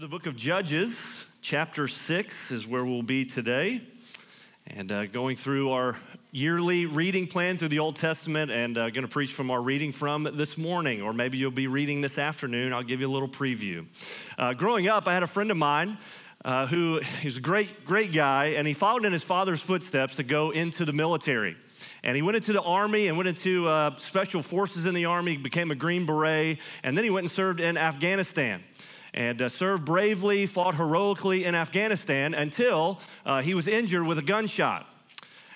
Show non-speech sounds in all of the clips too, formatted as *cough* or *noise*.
the book of Judges. Chapter 6 is where we'll be today. And uh, going through our yearly reading plan through the Old Testament and uh, going to preach from our reading from this morning, or maybe you'll be reading this afternoon. I'll give you a little preview. Uh, growing up, I had a friend of mine uh, a great, great guy, and he followed in his father's footsteps to go into the military. And he went into the army and went into uh, special forces in the army, became a Green Beret, and then he went and served in Afghanistan and uh, served bravely, fought heroically in Afghanistan until uh, he was injured with a gunshot.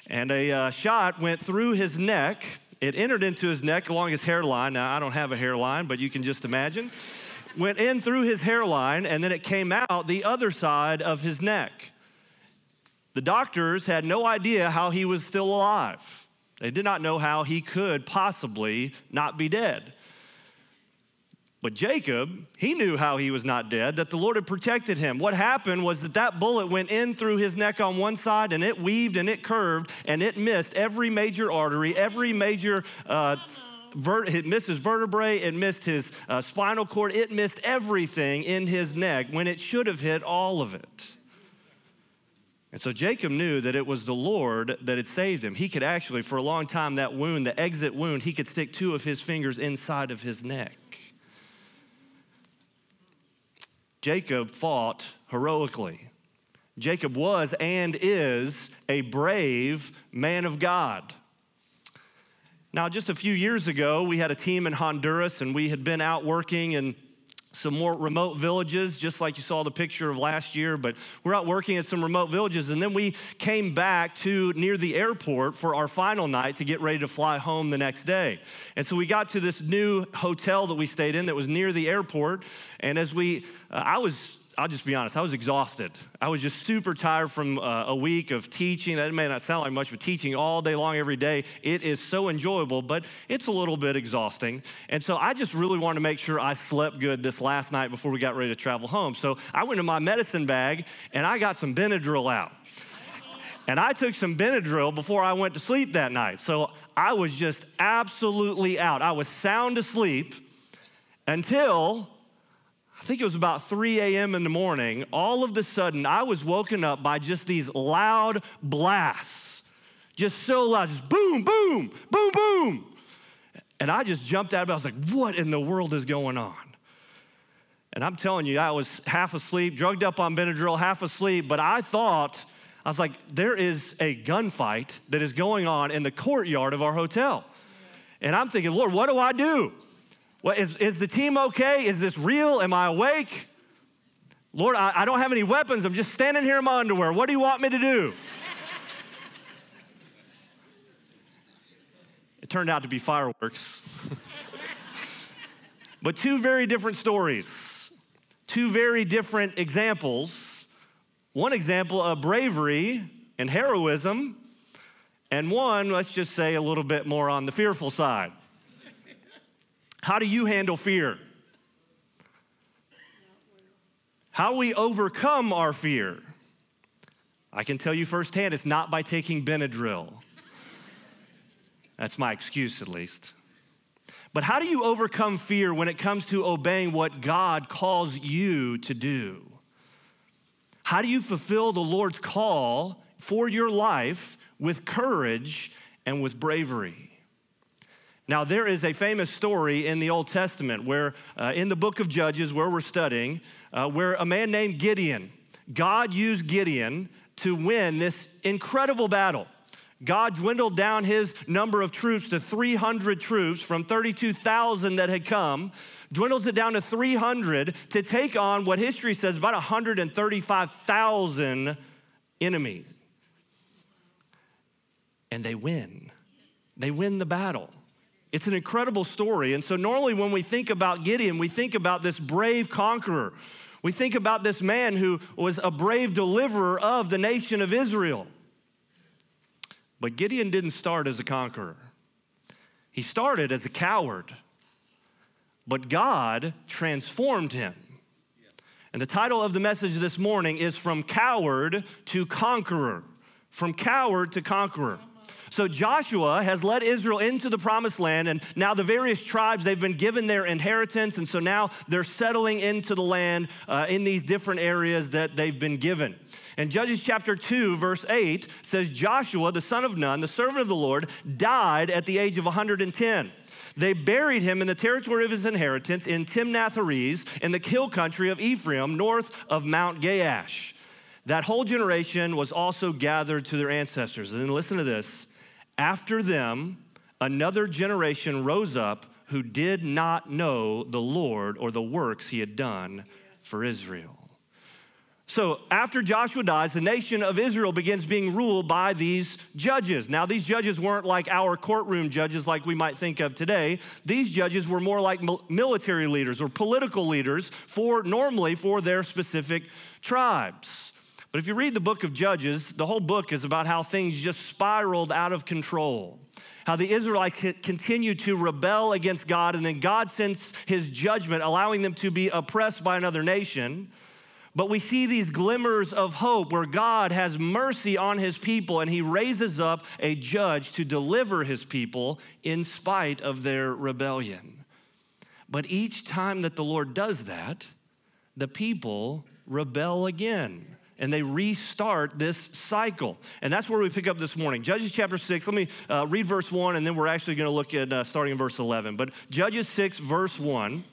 And a uh, shot went through his neck. It entered into his neck along his hairline. Now, I don't have a hairline, but you can just imagine. went in through his hairline, and then it came out the other side of his neck. The doctors had no idea how he was still alive. They did not know how he could possibly not be dead. But Jacob, he knew how he was not dead, that the Lord had protected him. What happened was that that bullet went in through his neck on one side and it weaved and it curved and it missed every major artery, every major. Uh, it missed his vertebrae, it missed his uh, spinal cord, it missed everything in his neck when it should have hit all of it. And so Jacob knew that it was the Lord that had saved him. He could actually, for a long time, that wound, the exit wound, he could stick two of his fingers inside of his neck. Jacob fought heroically. Jacob was and is a brave man of God. Now, just a few years ago, we had a team in Honduras and we had been out working in some more remote villages, just like you saw the picture of last year. But we're out working at some remote villages, and then we came back to near the airport for our final night to get ready to fly home the next day. And so we got to this new hotel that we stayed in that was near the airport. And as we, uh, I was I'll just be honest, I was exhausted. I was just super tired from uh, a week of teaching. That may not sound like much, but teaching all day long, every day, it is so enjoyable, but it's a little bit exhausting. And so I just really wanted to make sure I slept good this last night before we got ready to travel home. So I went to my medicine bag and I got some Benadryl out. And I took some Benadryl before I went to sleep that night. So I was just absolutely out. I was sound asleep until I think it was about 3 a.m. in the morning, all of a sudden I was woken up by just these loud blasts. Just so loud, just boom, boom, boom, boom. And I just jumped out of bed. I was like, what in the world is going on? And I'm telling you, I was half asleep, drugged up on Benadryl, half asleep, but I thought, I was like, there is a gunfight that is going on in the courtyard of our hotel. And I'm thinking, Lord, what do I do? What, is, is the team okay? Is this real? Am I awake? Lord, I, I don't have any weapons. I'm just standing here in my underwear. What do you want me to do? it turned out to be fireworks. *laughs* but two very different stories, two very different examples. One example of bravery and heroism, and one, let's just say, a little bit more on the fearful side. How do you handle fear? How we overcome our fear? I can tell you firsthand, it's not by taking Benadryl. That's my excuse, at least. But how do you overcome fear when it comes to obeying what God calls you to do? How do you fulfill the Lord's call for your life with courage and with bravery? Now, there is a famous story in the Old Testament where, uh, in the book of Judges, where we're studying, uh, where a man named Gideon, God used Gideon to win this incredible battle. God dwindled down his number of troops to 300 troops from 32,000 that had come, dwindles it down to 300 to take on what history says about 135,000 enemies. And they win. They win the battle. It's an incredible story. And so, normally, when we think about Gideon, we think about this brave conqueror. We think about this man who was a brave deliverer of the nation of Israel. But Gideon didn't start as a conqueror, he started as a coward. But God transformed him. And the title of the message this morning is From Coward to Conqueror. From Coward to Conqueror. So Joshua has led Israel into the promised land, and now the various tribes, they've been given their inheritance, and so now they're settling into the land uh, in these different areas that they've been given. And Judges chapter 2, verse 8 says, Joshua, the son of Nun, the servant of the Lord, died at the age of 110. They buried him in the territory of his inheritance in Timnath Heres, in the hill country of Ephraim, north of Mount Gaash. That whole generation was also gathered to their ancestors. And listen to this after them, another generation rose up who did not know the Lord or the works he had done for Israel. So, after Joshua dies, the nation of Israel begins being ruled by these judges. Now, these judges weren't like our courtroom judges, like we might think of today. These judges were more like military leaders or political leaders for normally for their specific tribes. But if you read the book of Judges, the whole book is about how things just spiraled out of control. How the Israelites continued to rebel against God, and then God sends his judgment, allowing them to be oppressed by another nation. But we see these glimmers of hope where God has mercy on his people and he raises up a judge to deliver his people in spite of their rebellion. But each time that the Lord does that, the people rebel again and they restart this cycle. And that's where we pick up this morning. Judges chapter 6, let me uh, read verse 1, and then we're actually going to look at uh, starting in verse 11. But Judges 6, verse 1,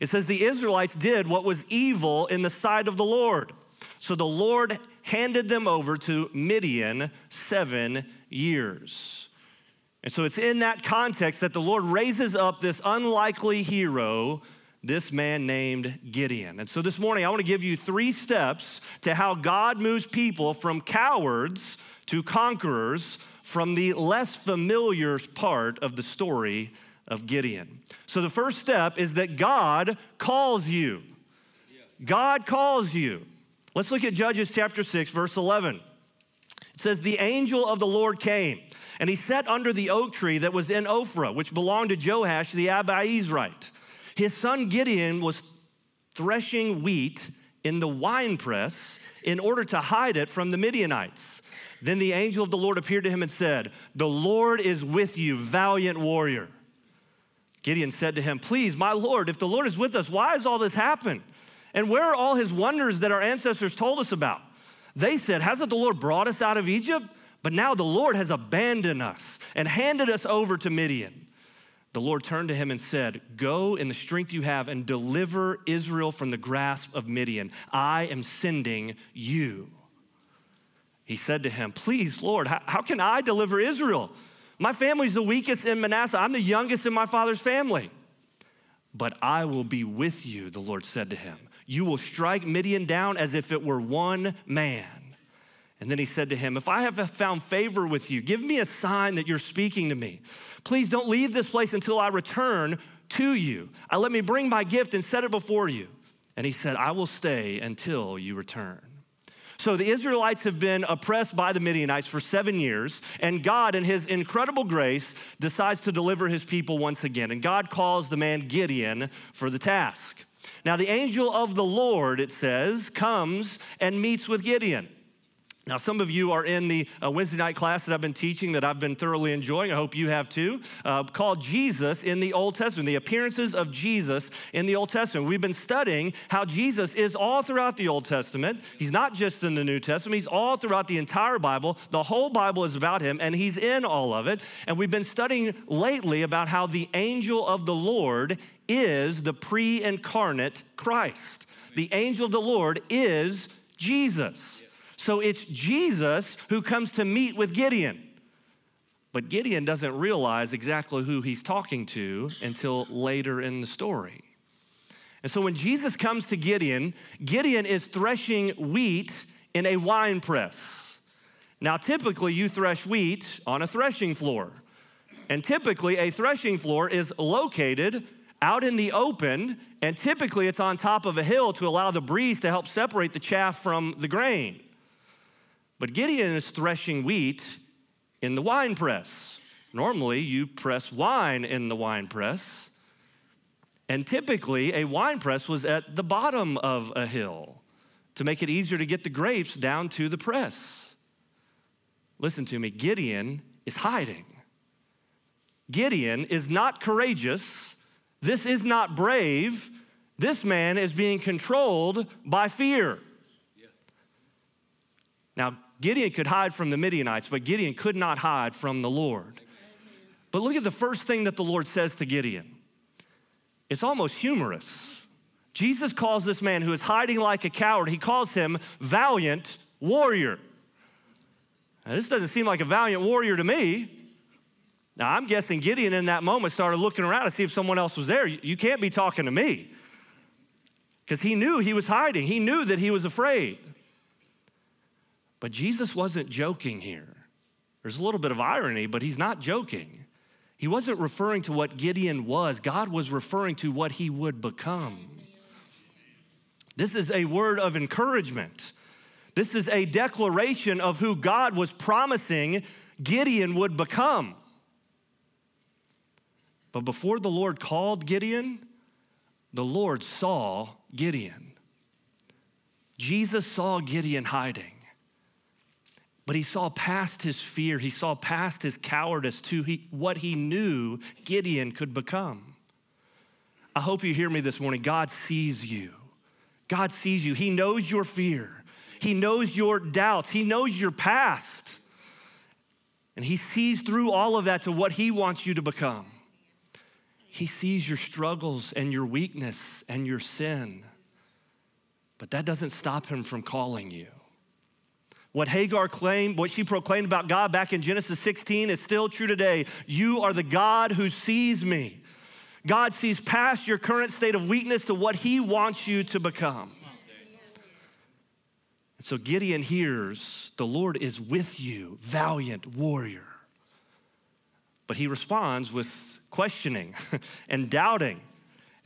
it says, The Israelites did what was evil in the sight of the Lord. So the Lord handed them over to Midian seven years. And so it's in that context that the Lord raises up this unlikely hero this man named Gideon. And so this morning, I want to give you three steps to how God moves people from cowards to conquerors from the less familiar part of the story of Gideon. So the first step is that God calls you. God calls you. Let's look at Judges chapter 6, verse 11. It says, The angel of the Lord came, and he sat under the oak tree that was in Ophrah, which belonged to Joash the Abiezrite. His son Gideon was threshing wheat in the winepress in order to hide it from the Midianites. Then the angel of the Lord appeared to him and said, The Lord is with you, valiant warrior. Gideon said to him, Please, my Lord, if the Lord is with us, why has all this happened? And where are all his wonders that our ancestors told us about? They said, Hasn't the Lord brought us out of Egypt? But now the Lord has abandoned us and handed us over to Midian the Lord turned to him and said, Go in the strength you have and deliver Israel from the grasp of Midian. I am sending you. He said to him, Please, Lord, how, how can I deliver Israel? My family's the weakest in Manasseh. I'm the youngest in my father's family. But I will be with you, the Lord said to him. You will strike Midian down as if it were one man. And then he said to him, If I have found favor with you, give me a sign that you're speaking to me. Please don't leave this place until I return to you. I let me bring my gift and set it before you. And he said, I will stay until you return. So the Israelites have been oppressed by the Midianites for seven years, and God, in his incredible grace, decides to deliver his people once again. And God calls the man Gideon for the task. Now, the angel of the Lord, it says, comes and meets with Gideon. Now, some of you are in the uh, Wednesday night class that I've been teaching that I've been thoroughly enjoying. I hope you have too, uh, called Jesus in the Old Testament, the appearances of Jesus in the Old Testament. We've been studying how Jesus is all throughout the Old Testament. He's not just in the New Testament, he's all throughout the entire Bible. The whole Bible is about him, and he's in all of it. And we've been studying lately about how the angel of the Lord is the pre incarnate Christ. The angel of the Lord is Jesus. So it's Jesus who comes to meet with Gideon. But Gideon doesn't realize exactly who he's talking to until later in the story. And so when Jesus comes to Gideon, Gideon is threshing wheat in a wine press. Now, typically, you thresh wheat on a threshing floor. And typically, a threshing floor is located out in the open, and typically it's on top of a hill to allow the breeze to help separate the chaff from the grain. But Gideon is threshing wheat in the wine press. Normally, you press wine in the wine press. And typically, a wine press was at the bottom of a hill to make it easier to get the grapes down to the press. Listen to me Gideon is hiding. Gideon is not courageous. This is not brave. This man is being controlled by fear. Now, Gideon could hide from the Midianites, but Gideon could not hide from the Lord. But look at the first thing that the Lord says to Gideon. It's almost humorous. Jesus calls this man who is hiding like a coward, he calls him valiant warrior. Now, this doesn't seem like a valiant warrior to me. Now, I'm guessing Gideon in that moment started looking around to see if someone else was there. You can't be talking to me. Because he knew he was hiding, he knew that he was afraid. But Jesus wasn't joking here. There's a little bit of irony, but he's not joking. He wasn't referring to what Gideon was, God was referring to what he would become. This is a word of encouragement. This is a declaration of who God was promising Gideon would become. But before the Lord called Gideon, the Lord saw Gideon. Jesus saw Gideon hiding. But he saw past his fear, he saw past his cowardice to he, what he knew Gideon could become. I hope you hear me this morning. God sees you. God sees you. He knows your fear, He knows your doubts, He knows your past. And He sees through all of that to what He wants you to become. He sees your struggles and your weakness and your sin. But that doesn't stop Him from calling you. What Hagar claimed, what she proclaimed about God back in Genesis 16 is still true today. You are the God who sees me. God sees past your current state of weakness to what he wants you to become. And so Gideon hears, The Lord is with you, valiant warrior. But he responds with questioning *laughs* and doubting.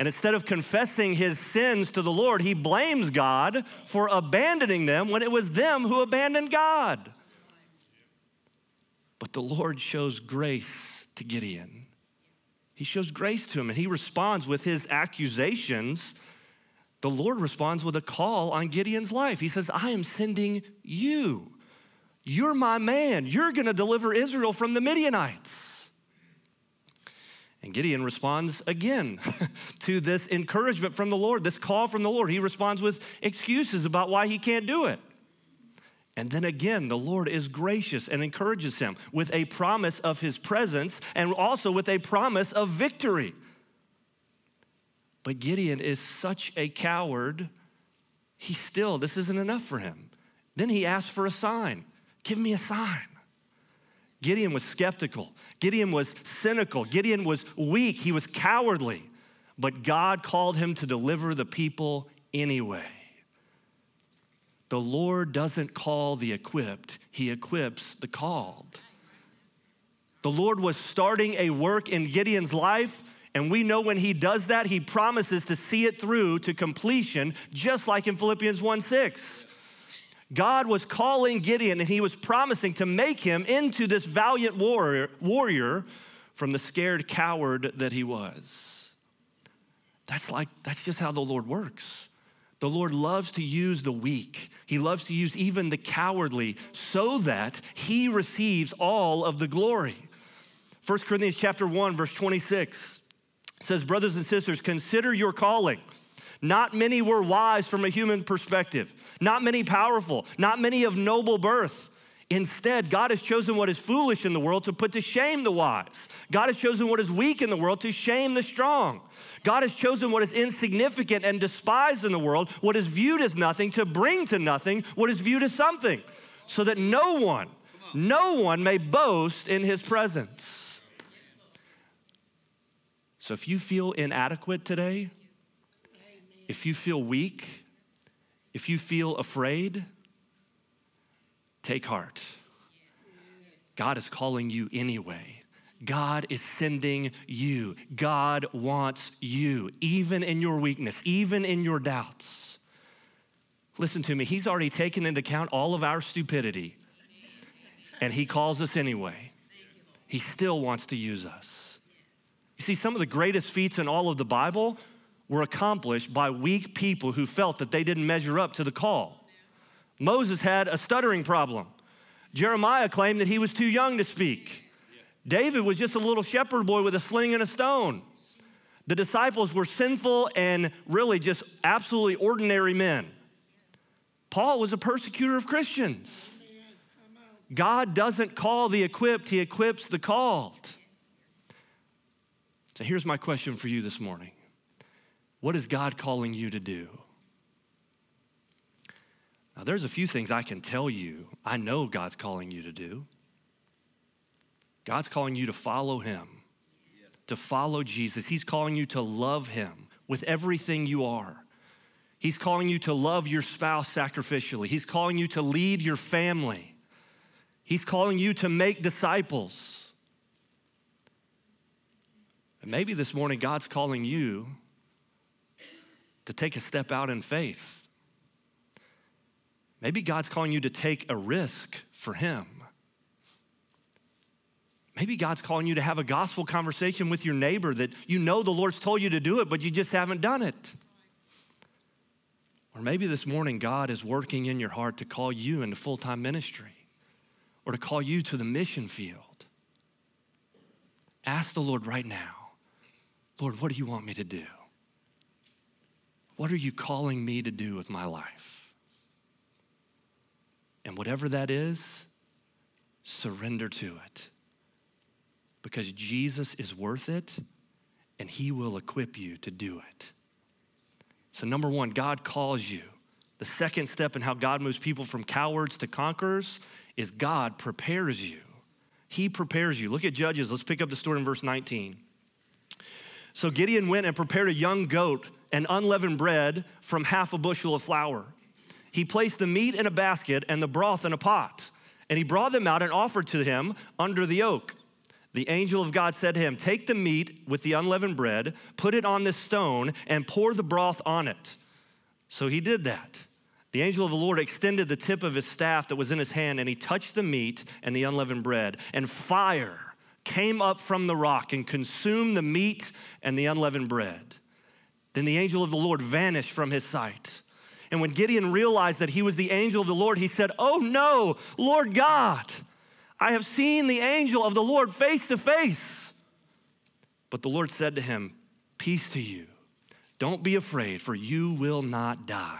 And instead of confessing his sins to the Lord, he blames God for abandoning them when it was them who abandoned God. But the Lord shows grace to Gideon. He shows grace to him and he responds with his accusations. The Lord responds with a call on Gideon's life. He says, I am sending you. You're my man. You're going to deliver Israel from the Midianites. And Gideon responds again *laughs* to this encouragement from the Lord, this call from the Lord. He responds with excuses about why he can't do it. And then again, the Lord is gracious and encourages him with a promise of his presence and also with a promise of victory. But Gideon is such a coward, he still, this isn't enough for him. Then he asks for a sign. Give me a sign. Gideon was skeptical. Gideon was cynical. Gideon was weak. He was cowardly. But God called him to deliver the people anyway. The Lord doesn't call the equipped, He equips the called. The Lord was starting a work in Gideon's life, and we know when He does that, He promises to see it through to completion, just like in Philippians 1 6. God was calling Gideon and he was promising to make him into this valiant warrior, warrior from the scared coward that he was. That's like, that's just how the Lord works. The Lord loves to use the weak. He loves to use even the cowardly so that he receives all of the glory. 1 Corinthians chapter 1 verse 26 says brothers and sisters consider your calling. Not many were wise from a human perspective, not many powerful, not many of noble birth. Instead, God has chosen what is foolish in the world to put to shame the wise. God has chosen what is weak in the world to shame the strong. God has chosen what is insignificant and despised in the world, what is viewed as nothing, to bring to nothing what is viewed as something, so that no one, no one may boast in his presence. So if you feel inadequate today, if you feel weak, if you feel afraid, take heart. God is calling you anyway. God is sending you. God wants you, even in your weakness, even in your doubts. Listen to me, He's already taken into account all of our stupidity, and He calls us anyway. He still wants to use us. You see, some of the greatest feats in all of the Bible were accomplished by weak people who felt that they didn't measure up to the call. Moses had a stuttering problem. Jeremiah claimed that he was too young to speak. David was just a little shepherd boy with a sling and a stone. The disciples were sinful and really just absolutely ordinary men. Paul was a persecutor of Christians. God doesn't call the equipped, He equips the called. So here's my question for you this morning What is God calling you to do? Now, there's a few things I can tell you I know God's calling you to do. God's calling you to follow Him, to follow Jesus. He's calling you to love Him with everything you are. He's calling you to love your spouse sacrificially. He's calling you to lead your family. He's calling you to make disciples. And maybe this morning, God's calling you to take a step out in faith. Maybe God's calling you to take a risk for Him. Maybe God's calling you to have a gospel conversation with your neighbor that you know the Lord's told you to do it, but you just haven't done it. Or maybe this morning God is working in your heart to call you into full time ministry or to call you to the mission field. Ask the Lord right now Lord, what do you want me to do? What are you calling me to do with my life? And whatever that is, surrender to it because Jesus is worth it and he will equip you to do it. So, number one, God calls you. The second step in how God moves people from cowards to conquerors is God prepares you. He prepares you. Look at Judges. Let's pick up the story in verse 19. So Gideon went and prepared a young goat and unleavened bread from half a bushel of flour. He placed the meat in a basket and the broth in a pot, and he brought them out and offered to him under the oak the angel of God said to him, Take the meat with the unleavened bread, put it on this stone, and pour the broth on it. So he did that. The angel of the Lord extended the tip of his staff that was in his hand, and he touched the meat and the unleavened bread, and fire came up from the rock and consumed the meat and the unleavened bread. Then the angel of the Lord vanished from his sight. And when Gideon realized that he was the angel of the Lord, he said, Oh no, Lord God. I have seen the angel of the Lord face to face. But the Lord said to him, Peace to you. Don't be afraid, for you will not die.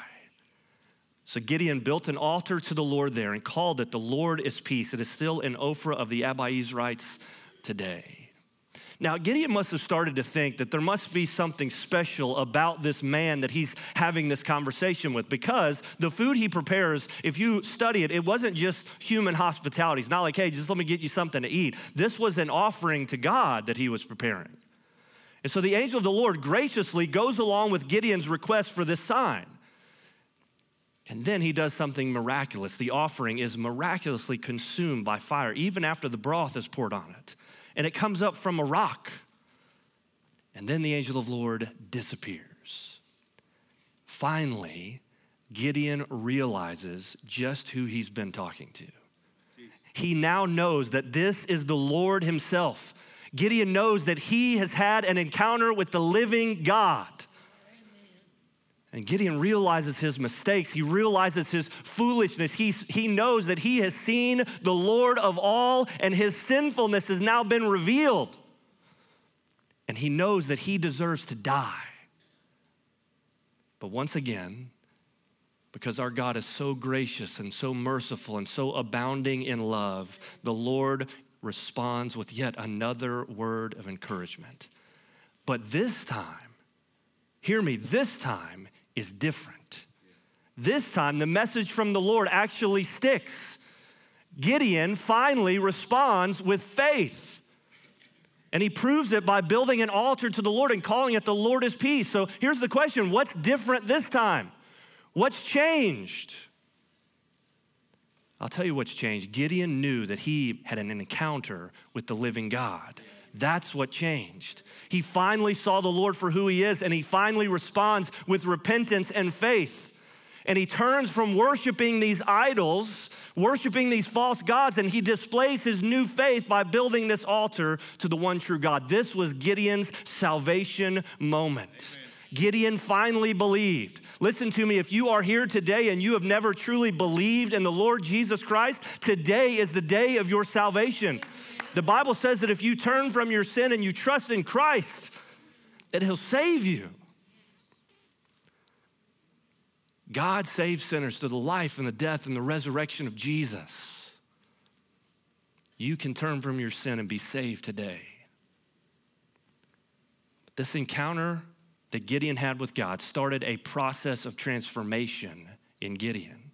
So Gideon built an altar to the Lord there and called it the Lord is Peace. It is still in Ophrah of the Abiezrites today. Now, Gideon must have started to think that there must be something special about this man that he's having this conversation with because the food he prepares, if you study it, it wasn't just human hospitality. It's not like, hey, just let me get you something to eat. This was an offering to God that he was preparing. And so the angel of the Lord graciously goes along with Gideon's request for this sign. And then he does something miraculous. The offering is miraculously consumed by fire, even after the broth is poured on it and it comes up from a rock. And then the angel of the Lord disappears. Finally, Gideon realizes just who he's been talking to. He now knows that this is the Lord himself. Gideon knows that he has had an encounter with the living God. And Gideon realizes his mistakes. He realizes his foolishness. He's, he knows that he has seen the Lord of all, and his sinfulness has now been revealed. And he knows that he deserves to die. But once again, because our God is so gracious and so merciful and so abounding in love, the Lord responds with yet another word of encouragement. But this time, hear me, this time, is different. This time, the message from the Lord actually sticks. Gideon finally responds with faith. And he proves it by building an altar to the Lord and calling it the Lord is peace. So here's the question what's different this time? What's changed? I'll tell you what's changed. Gideon knew that he had an encounter with the living God. That's what changed. He finally saw the Lord for who he is, and he finally responds with repentance and faith. And he turns from worshiping these idols, worshiping these false gods, and he displays his new faith by building this altar to the one true God. This was Gideon's salvation moment. Amen. Gideon finally believed. Listen to me, if you are here today and you have never truly believed in the Lord Jesus Christ, today is the day of your salvation. The Bible says that if you turn from your sin and you trust in Christ, that He'll save you. God saves sinners through the life and the death and the resurrection of Jesus. You can turn from your sin and be saved today. This encounter that Gideon had with God started a process of transformation in Gideon.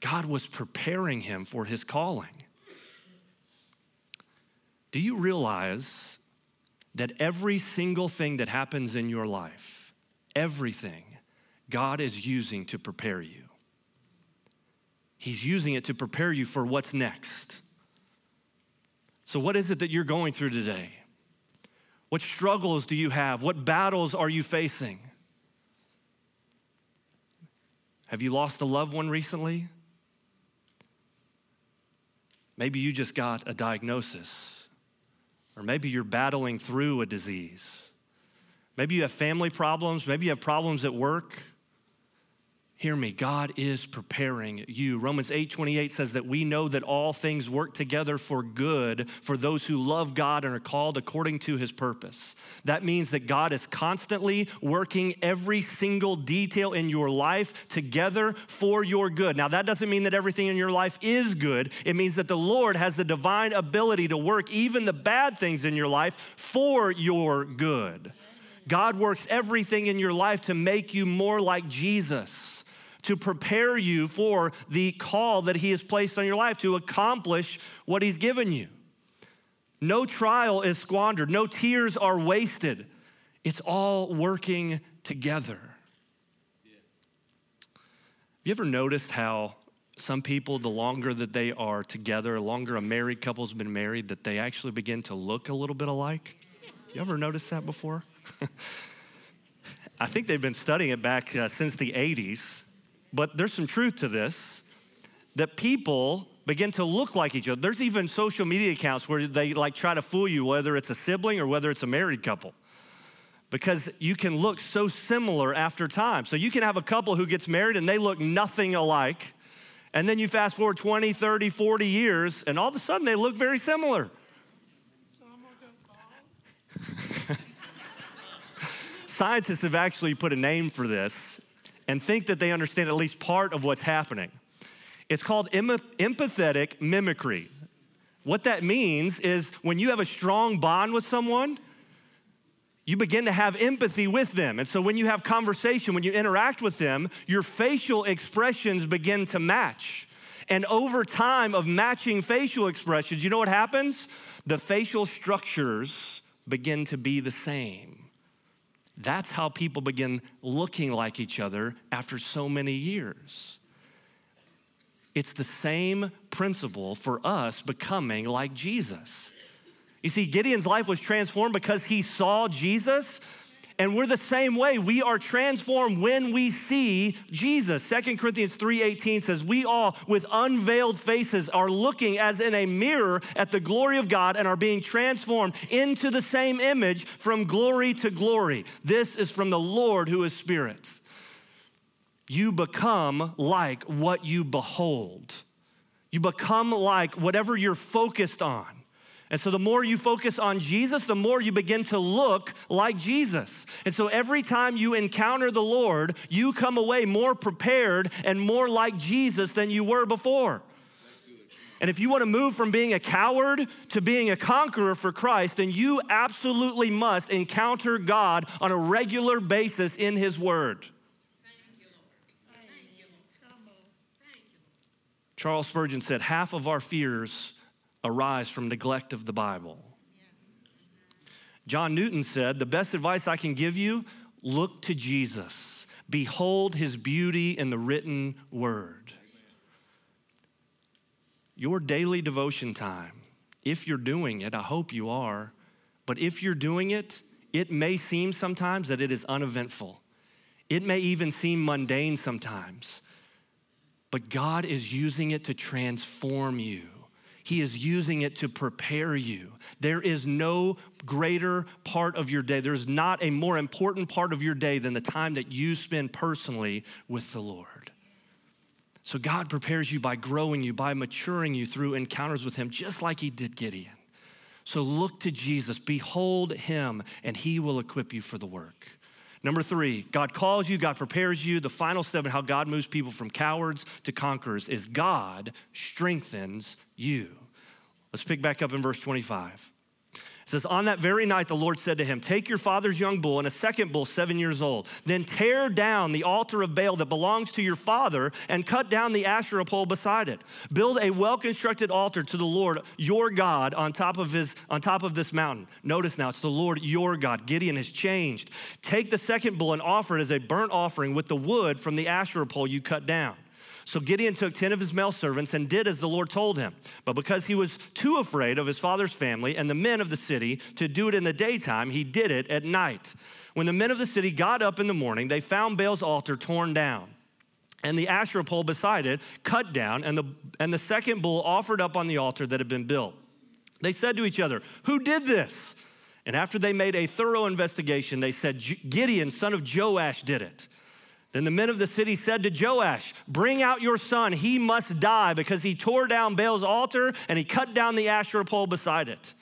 God was preparing him for his calling. Do you realize that every single thing that happens in your life, everything, God is using to prepare you? He's using it to prepare you for what's next. So, what is it that you're going through today? What struggles do you have? What battles are you facing? Have you lost a loved one recently? Maybe you just got a diagnosis, or maybe you're battling through a disease. Maybe you have family problems, maybe you have problems at work. Hear me, God is preparing you. Romans 8 28 says that we know that all things work together for good for those who love God and are called according to his purpose. That means that God is constantly working every single detail in your life together for your good. Now, that doesn't mean that everything in your life is good, it means that the Lord has the divine ability to work even the bad things in your life for your good. God works everything in your life to make you more like Jesus to prepare you for the call that He has placed on your life to accomplish what He's given you. No trial is squandered, no tears are wasted. It's all working together. Have you ever noticed how some people, the longer that they are together, the longer a married couple's been married, that they actually begin to look a little bit alike? You ever noticed that before? *laughs* I think they've been studying it back uh, since the 80s but there's some truth to this that people begin to look like each other. There's even social media accounts where they like try to fool you whether it's a sibling or whether it's a married couple. Because you can look so similar after time. So you can have a couple who gets married and they look nothing alike. And then you fast forward 20, 30, 40 years, and all of a sudden they look very similar. *laughs* Scientists have actually put a name for this and think that they understand at least part of what's happening. It's called empathetic mimicry. What that means is when you have a strong bond with someone, you begin to have empathy with them. And so when you have conversation, when you interact with them, your facial expressions begin to match. And over time of matching facial expressions, you know what happens? The facial structures begin to be the same. That's how people begin looking like each other after so many years. It's the same principle for us becoming like Jesus. You see, Gideon's life was transformed because he saw Jesus and we're the same way. We are transformed when we see Jesus. Second Corinthians 3:18 says, "We all with unveiled faces are looking as in a mirror at the glory of God and are being transformed into the same image from glory to glory." This is from the Lord who is spirit. You become like what you behold. You become like whatever you're focused on. And so the more you focus on Jesus, the more you begin to look like Jesus. And so every time you encounter the Lord, you come away more prepared and more like Jesus than you were before. And if you want to move from being a coward to being a conqueror for Christ, then you absolutely must encounter God on a regular basis in His Word. Charles Spurgeon said, Half of our fears arise from neglect of the Bible. John Newton said, The best advice I can give you look to Jesus, behold his beauty in the written word. Your daily devotion time, if you're doing it, I hope you are, but if you're doing it, it may seem sometimes that it is uneventful. It may even seem mundane sometimes, but God is using it to transform you. He is using it to prepare you. There is no greater part of your day, there's not a more important part of your day than the time that you spend personally with the Lord. So God prepares you by growing you, by maturing you through encounters with Him, just like He did Gideon. So look to Jesus, behold him, and he will equip you for the work. Number three, God calls you, God prepares you. The final step in how God moves people from cowards to conquerors is God strengthens you. Let's pick back up in verse 25. It says, On that very night, the Lord said to him, Take your father's young bull and a second bull, seven years old. Then tear down the altar of Baal that belongs to your father and cut down the Asherah pole beside it. Build a well constructed altar to the Lord your God on top, of his, on top of this mountain. Notice now, it's the Lord your God. Gideon has changed. Take the second bull and offer it as a burnt offering with the wood from the Asherah pole you cut down. So Gideon took 10 of his male servants and did as the Lord told him. But because he was too afraid of his father's family and the men of the city to do it in the daytime, he did it at night. When the men of the city got up in the morning, they found Baal's altar torn down and the Asherah pole beside it cut down, and the, and the second bull offered up on the altar that had been built. They said to each other, Who did this? And after they made a thorough investigation, they said, Gideon, son of Joash, did it. Then the men of the city said to Joash, Bring out your son. He must die because he tore down Baal's altar and he cut down the Asherah pole beside it.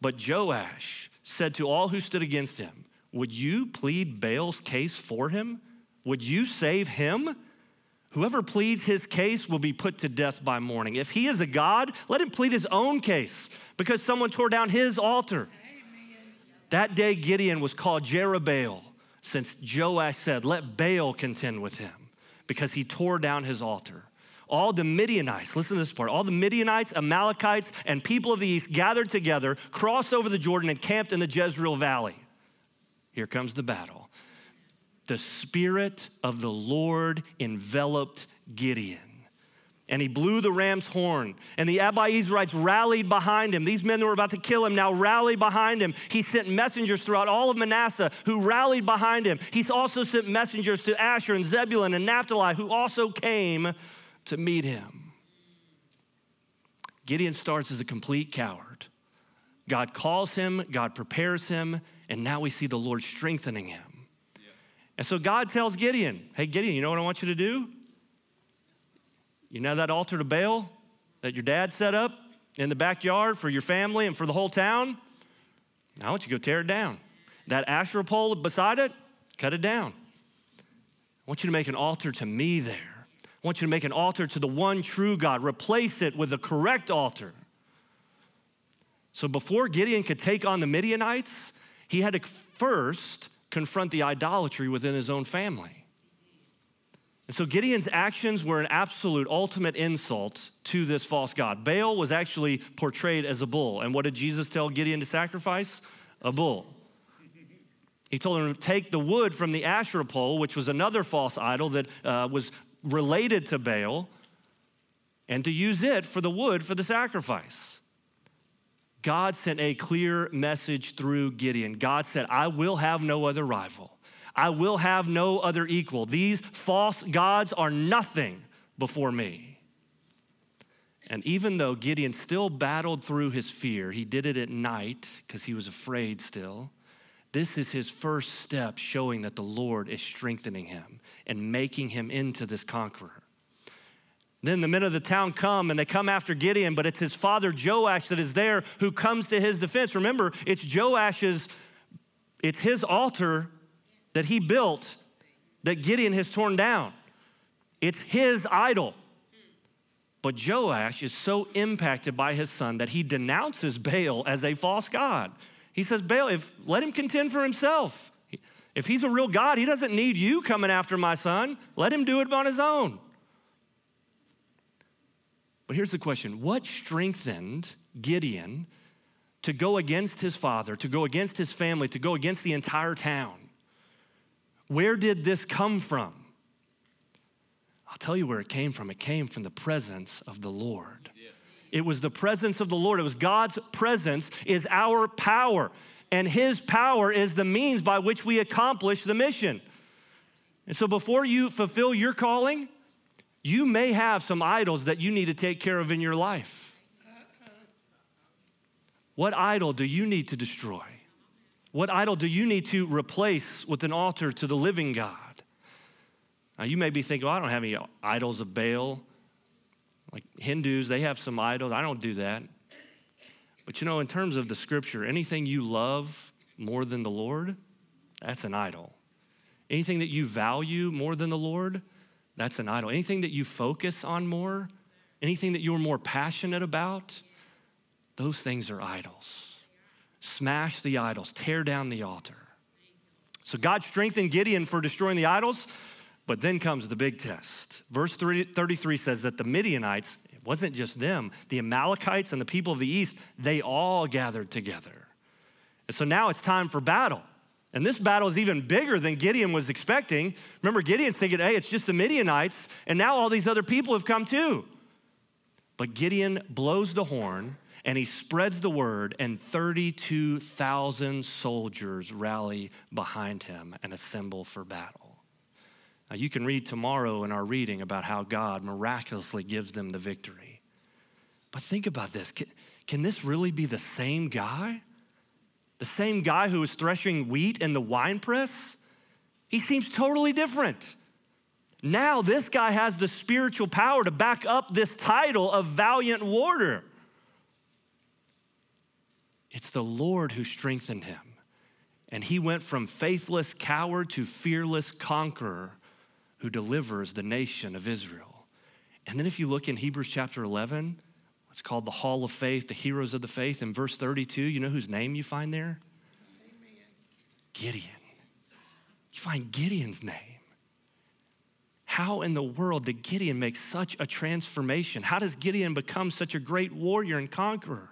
But Joash said to all who stood against him, Would you plead Baal's case for him? Would you save him? Whoever pleads his case will be put to death by morning. If he is a God, let him plead his own case because someone tore down his altar. Amen. That day, Gideon was called Jerubbaal since Joash said, Let Baal contend with him, because he tore down his altar. All the Midianites, listen to this part, all the Midianites, Amalekites, and people of the east gathered together, crossed over the Jordan, and camped in the Jezreel Valley. Here comes the battle. The Spirit of the Lord enveloped Gideon and he blew the ram's horn. And the Abiezrites rallied behind him. These men that were about to kill him now rallied behind him. He sent messengers throughout all of Manasseh who rallied behind him. He's also sent messengers to Asher and Zebulun and Naphtali who also came to meet him. Gideon starts as a complete coward. God calls him, God prepares him, and now we see the Lord strengthening him. And so God tells Gideon, Hey, Gideon, you know what I want you to do? You know that altar to Baal that your dad set up in the backyard for your family and for the whole town? I want you to go tear it down. That Asherah pole beside it, cut it down. I want you to make an altar to me there. I want you to make an altar to the one true God. Replace it with a correct altar. So before Gideon could take on the Midianites, he had to first confront the idolatry within his own family. And so Gideon's actions were an absolute ultimate insult to this false god. Baal was actually portrayed as a bull. And what did Jesus tell Gideon to sacrifice? A bull. He told him to take the wood from the Asherah pole, which was another false idol that uh, was related to Baal, and to use it for the wood for the sacrifice. God sent a clear message through Gideon. God said, I will have no other rival. I will have no other equal. These false gods are nothing before me. And even though Gideon still battled through his fear, he did it at night because he was afraid still. This is his first step showing that the Lord is strengthening him and making him into this conqueror. Then the men of the town come and they come after Gideon, but it's his father Joash that is there who comes to his defense. Remember, it's Joash's, it's his altar that he built that Gideon has torn down. It's his idol. But Joash is so impacted by his son that he denounces Baal as a false god. He says, Baal, if, let him contend for himself. If he's a real God, he doesn't need you coming after my son. Let him do it on his own. But here's the question What strengthened Gideon to go against his father, to go against his family, to go against the entire town? Where did this come from? I'll tell you where it came from. It came from the presence of the Lord. Yeah. It was the presence of the Lord. It was God's presence is our power, and his power is the means by which we accomplish the mission. And so before you fulfill your calling, you may have some idols that you need to take care of in your life. What idol do you need to destroy? What idol do you need to replace with an altar to the living God? Now, you may be thinking, well, I don't have any idols of Baal. Like Hindus, they have some idols. I don't do that. But you know, in terms of the scripture, anything you love more than the Lord, that's an idol. Anything that you value more than the Lord, that's an idol. Anything that you focus on more, anything that you're more passionate about, those things are idols. Smash the idols, tear down the altar. So God strengthened Gideon for destroying the idols, but then comes the big test. Verse 33 says that the Midianites, it wasn't just them, the Amalekites and the people of the east, they all gathered together. And so now it's time for battle. And this battle is even bigger than Gideon was expecting. Remember, Gideon's thinking, hey, it's just the Midianites, and now all these other people have come too. But Gideon blows the horn and he spreads the word, and 32,000 soldiers rally behind him and assemble for battle. Now, you can read tomorrow in our reading about how God miraculously gives them the victory. But think about this can, can this really be the same guy? The same guy who was threshing wheat in the wine press? He seems totally different. Now, this guy has the spiritual power to back up this title of valiant warrior. It's the Lord who strengthened him. And he went from faithless coward to fearless conqueror who delivers the nation of Israel. And then, if you look in Hebrews chapter 11, it's called the Hall of Faith, the heroes of the faith. In verse 32, you know whose name you find there? Gideon. You find Gideon's name. How in the world did Gideon make such a transformation? How does Gideon become such a great warrior and conqueror?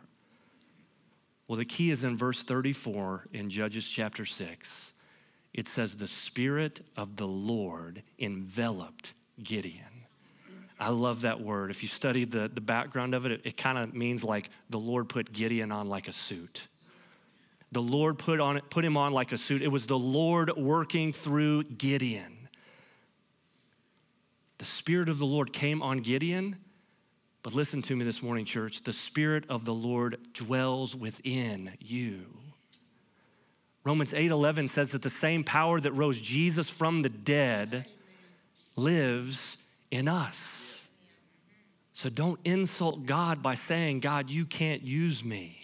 Well, the key is in verse 34 in Judges chapter 6. It says, The Spirit of the Lord enveloped Gideon. I love that word. If you study the, the background of it, it, it kind of means like the Lord put Gideon on like a suit. The Lord put, on, put him on like a suit. It was the Lord working through Gideon. The Spirit of the Lord came on Gideon, but listen to me this morning, church. The Spirit of the Lord dwells within you. Romans 8 11 says that the same power that rose Jesus from the dead lives in us. So don't insult God by saying, God, you can't use me.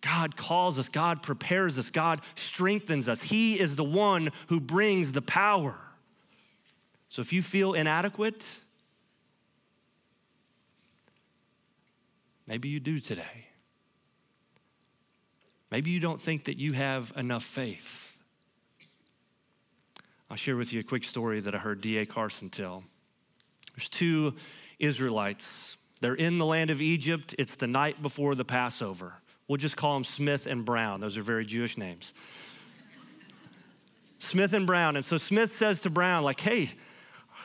God calls us, God prepares us, God strengthens us. He is the one who brings the power. So if you feel inadequate, maybe you do today. Maybe you don't think that you have enough faith. I'll share with you a quick story that I heard D.A. Carson tell. There's two Israelites. They're in the land of Egypt. It's the night before the Passover. We'll just call them Smith and Brown. Those are very Jewish names. Smith and Brown. And so Smith says to Brown, like, hey,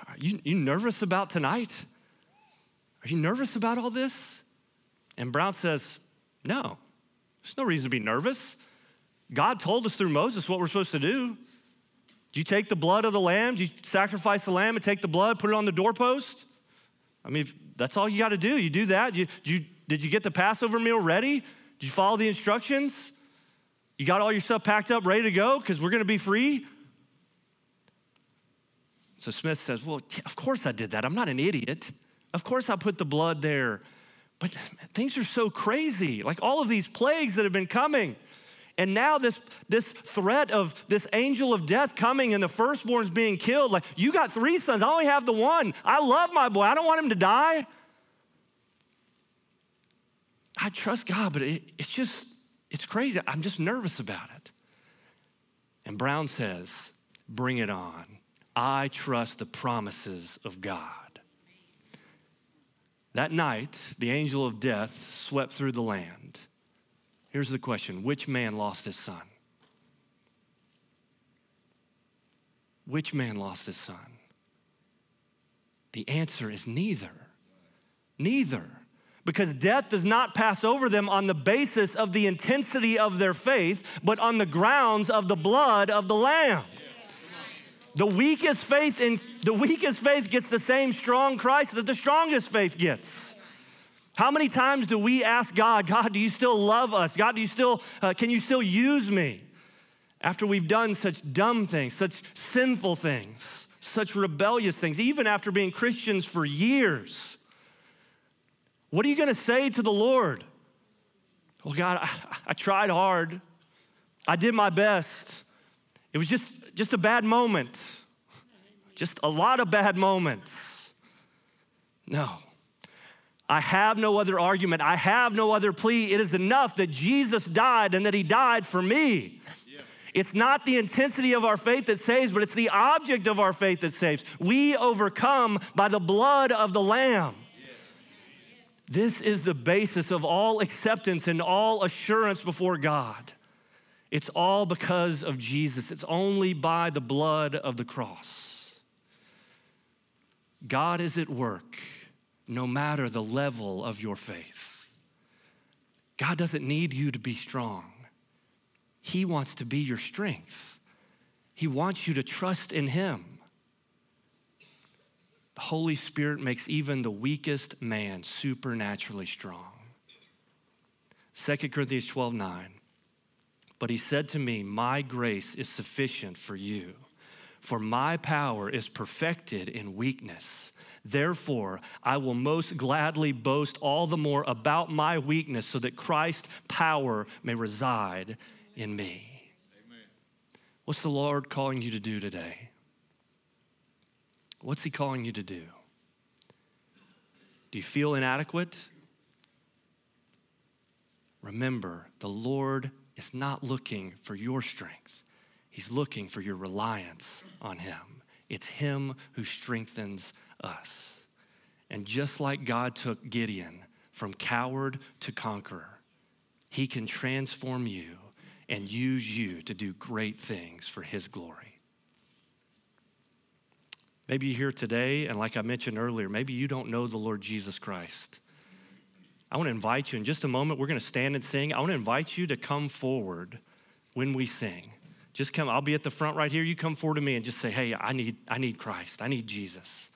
are you, you nervous about tonight? Are you nervous about all this? And Brown says, no, there's no reason to be nervous. God told us through Moses what we're supposed to do. Do you take the blood of the lamb? Do you sacrifice the lamb and take the blood, put it on the doorpost? I mean, that's all you got to do. You do that. You, you, did you get the Passover meal ready? Did you follow the instructions? You got all your stuff packed up, ready to go because we're going to be free? So Smith says, Well, of course I did that. I'm not an idiot. Of course I put the blood there. But things are so crazy. Like all of these plagues that have been coming. And now this, this threat of this angel of death coming and the firstborns being killed. Like, you got three sons. I only have the one. I love my boy. I don't want him to die. I trust God, but it, it's just, it's crazy. I'm just nervous about it. And Brown says, bring it on. I trust the promises of God. That night, the angel of death swept through the land. Here's the question Which man lost his son? Which man lost his son? The answer is neither. Neither. Because death does not pass over them on the basis of the intensity of their faith, but on the grounds of the blood of the Lamb. The weakest faith in the weakest faith gets the same strong Christ that the strongest faith gets. How many times do we ask God, God, do you still love us? God, do you still, uh, can you still use me? After we've done such dumb things, such sinful things, such rebellious things, even after being Christians for years. What are you going to say to the Lord? Well, God, I, I tried hard. I did my best. It was just, just a bad moment, just a lot of bad moments. No. I have no other argument. I have no other plea. It is enough that Jesus died and that he died for me. It's not the intensity of our faith that saves, but it's the object of our faith that saves. We overcome by the blood of the Lamb. This is the basis of all acceptance and all assurance before God. It's all because of Jesus. It's only by the blood of the cross. God is at work no matter the level of your faith. God doesn't need you to be strong, He wants to be your strength. He wants you to trust in Him. The Holy Spirit makes even the weakest man supernaturally strong. 2 Corinthians 12 9. But he said to me, My grace is sufficient for you, for my power is perfected in weakness. Therefore, I will most gladly boast all the more about my weakness so that Christ's power may reside in me. Amen. What's the Lord calling you to do today? What's He calling you to do? Do you feel inadequate? Remember, the Lord is not looking for your strength, He's looking for your reliance on Him. It's Him who strengthens us. And just like God took Gideon from coward to conqueror, He can transform you and use you to do great things for His glory. Maybe you're here today, and like I mentioned earlier, maybe you don't know the Lord Jesus Christ. I want to invite you in just a moment. We're going to stand and sing. I want to invite you to come forward when we sing. Just come, I'll be at the front right here. You come forward to me and just say, Hey, I need, I need Christ. I need Jesus.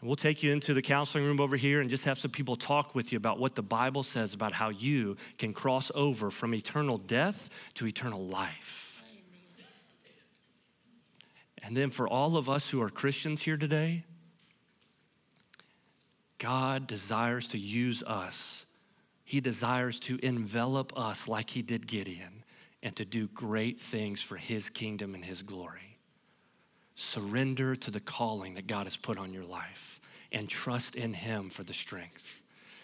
And we'll take you into the counseling room over here and just have some people talk with you about what the Bible says about how you can cross over from eternal death to eternal life. And then for all of us who are Christians here today, God desires to use us. He desires to envelop us like he did Gideon and to do great things for his kingdom and his glory. Surrender to the calling that God has put on your life and trust in him for the strength.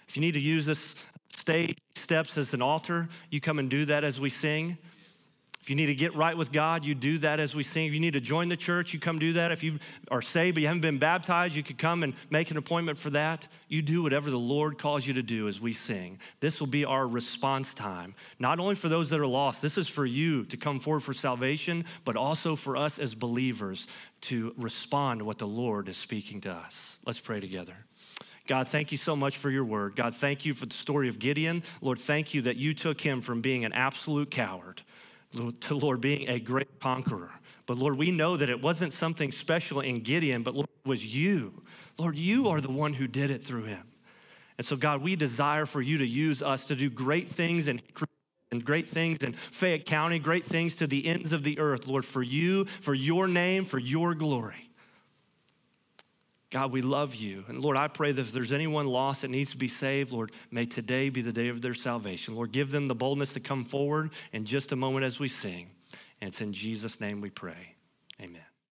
If you need to use this stage steps as an altar, you come and do that as we sing. If you need to get right with God, you do that as we sing. If you need to join the church, you come do that. If you are saved but you haven't been baptized, you could come and make an appointment for that. You do whatever the Lord calls you to do as we sing. This will be our response time, not only for those that are lost, this is for you to come forward for salvation, but also for us as believers to respond to what the Lord is speaking to us. Let's pray together. God, thank you so much for your word. God, thank you for the story of Gideon. Lord, thank you that you took him from being an absolute coward to Lord being a great conqueror. But Lord, we know that it wasn't something special in Gideon, but Lord, it was you. Lord, you are the one who did it through him. And so, God, we desire for you to use us to do great things and and great things in Fayette County, great things to the ends of the earth, Lord, for you, for your name, for your glory. God, we love you. And Lord, I pray that if there's anyone lost that needs to be saved, Lord, may today be the day of their salvation. Lord, give them the boldness to come forward in just a moment as we sing. And it's in Jesus' name we pray. Amen.